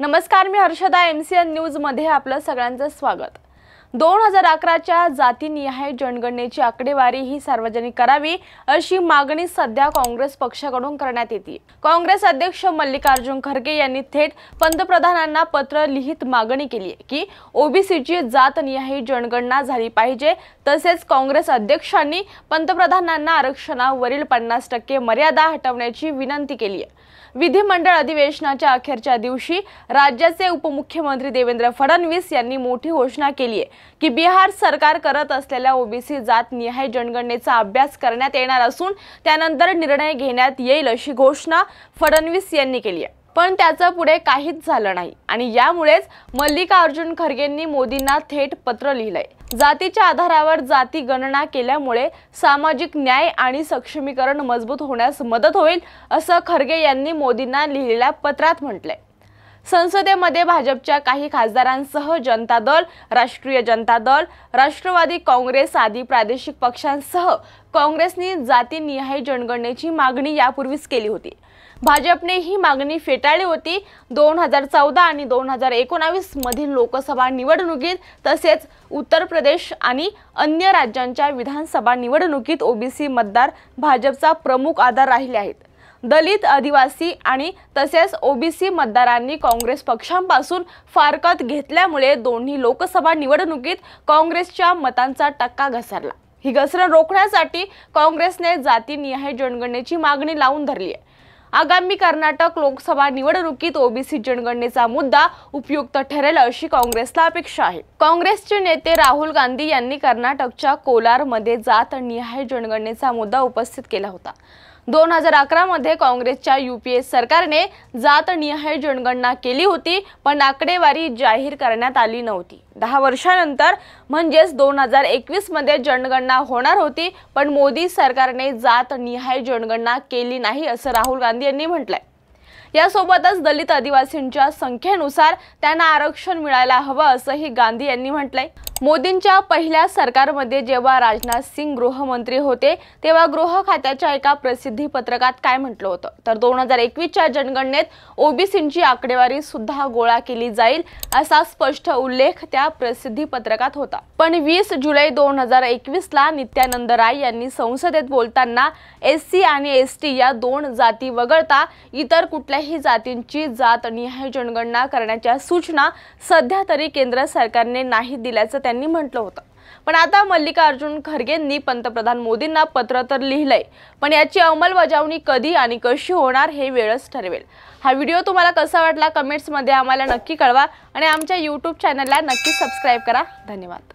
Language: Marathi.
नमस्कार मी हर्षदा एम सी एन न्यूजमध्ये आपलं सगळ्यांचं स्वागत. दोन हजार अकराच्या जातीनिहाय जनगणनेची आकडेवारी ही सार्वजनिक करावी अशी मागणी सध्या काँग्रेस पक्षाकडून करण्यात येते. काँग्रेस अध्यक्ष मल्लिकार्जुन खरगे यांनी थेट पंतप्रधानांना पत्र लिहित मागणी केली आहे की ओबीसीची जातनिहाय जनगणना झाली पाहिजे तसेच काँग्रेस अध्यक्षांनी पंतप्रधानांना आरक्षणावरील पन्नास टक्के मर्यादा हटवण्याची विनंती केली आहे. विधिमंडळ अधिवेशनाच्या अखेरच्या दिवशी राज्याचे उपमुख्यमंत्री देवेंद्र फडणवीस यांनी मोठी घोषणा केली आहे की बिहार सरकार करत असलेल्या ओबीसी जात निहाय जनगणनेचा अभ्यास करण्यात येणार असून त्यानंतर निर्णय घेण्यात येईल अशी घोषणा फडणवीस यांनी केली आहे. पण त्याचं पुढे काहीच झालं नाही. आणि यामुळेच मल्लिकार्जुन खरगेंनी मोदींना थेट पत्र लिहिलंय. जातीच्या आधारावर जाती गणना केल्यामुळे सामाजिक न्याय आणि सक्षमीकरण मजबूत होण्यास मदत होईल असं खरगे यांनी मोदींना लिहिलेल्या पत्रात म्हटलंय. संसदेमध्ये भाजपच्या काही खासदारांसह जनता दल राष्ट्रीय जनता दल राष्ट्रवादी काँग्रेस आदी प्रादेशिक पक्षांसह काँग्रेसनी जातीनिहाय जनगणनेची मागणी यापूर्वीच केली होती. भाजपने ही मागणी फेटाळली होती. दोन हजार चौदा आणि दोन हजार एकोणावीस मधील लोकसभा निवडणुकीत तसेच उत्तर प्रदेश आणि अन्य राज्यांच्या विधानसभा निवडणुकीत ओबीसी मतदार भाजपचा प्रमुख आधार राहिले आहेत. दलित आदिवासी आणि तसेच ओबीसी मतदारांनी काँग्रेस पक्षांपासून फारकत घेतल्यामुळे दोन्ही लोकसभा निवडणुकीत काँग्रेसच्या मतांचा टक्का घसरला. ही घसरण रोखण्यासाठी काँग्रेसने जातीनिहाय जनगणनेची मागणी लावून धरली आहे. आगामी कर्नाटक लोकसभा निवडणुकीत ओबीसी जनगणनेचा मुद्दा उपयुक्त ठरेल अशी काँग्रेसला अपेक्षा आहे. काँग्रेसचे नेते राहुल गांधी यांनी कर्नाटकच्या कोलारमध्ये जात निहाय जनगणनेचा मुद्दा उपस्थित केला होता. दोन हजार अकरामध्ये काँग्रेसच्या यू पी एस सरकारने जात निहाय जनगणना केली होती पण आकडेवारी जाहीर करण्यात आली नव्हती. दहा वर्षानंतर म्हणजेच दोन हजार एकवीसमध्ये जनगणना होणार होती पण मोदी सरकारने जात निहाय जनगणना केली नाही असं राहुल गांधी यांनी म्हटलंय. यासोबतच दलित आदिवासींच्या संख्येनुसार त्यांना आरक्षण मिळायला हवं असंही गांधी यांनी म्हटलंय. मोदींच्या पहिल्या सरकारमध्ये जेव्हा राजनाथ सिंग गृहमंत्री होते तेव्हा गृह खात्याच्या एका प्रसिद्धी पत्रकात काय म्हटलं होतं? तर दोन हजार एकवीसच्या जनगणनेत ओबीसींची आकडेवारी सुद्धा गोळा केली जाईल असा स्पष्ट उल्लेख त्या प्रसिद्धी पत्रकात होता. पण वीस जुलै दोन हजार एकवीस ला नित्यानंद राय यांनी संसदेत बोलताना एस सी आणि एस टी या दोन जाती वगळता इतर कुठल्याही जातींची जातनिहाय जनगणना करण्याच्या सूचना सध्या तरी केंद्र सरकारने नाही दिल्याचं त्यांनी म्हटलं होतं. पण आता मल्लिकार्जुन खरगेंनी पंतप्रधान मोदींना पत्र तर लिहिलंय पण याची अंमलबजावणी कधी आणि कशी होणार हे वेळच ठरवेल. हा व्हिडिओ तुम्हाला कसा वाटला कमेंट्समध्ये आम्हाला नक्की कळवा आणि आमच्या यूट्यूब चॅनलला नक्की सबस्क्राईब करा. धन्यवाद.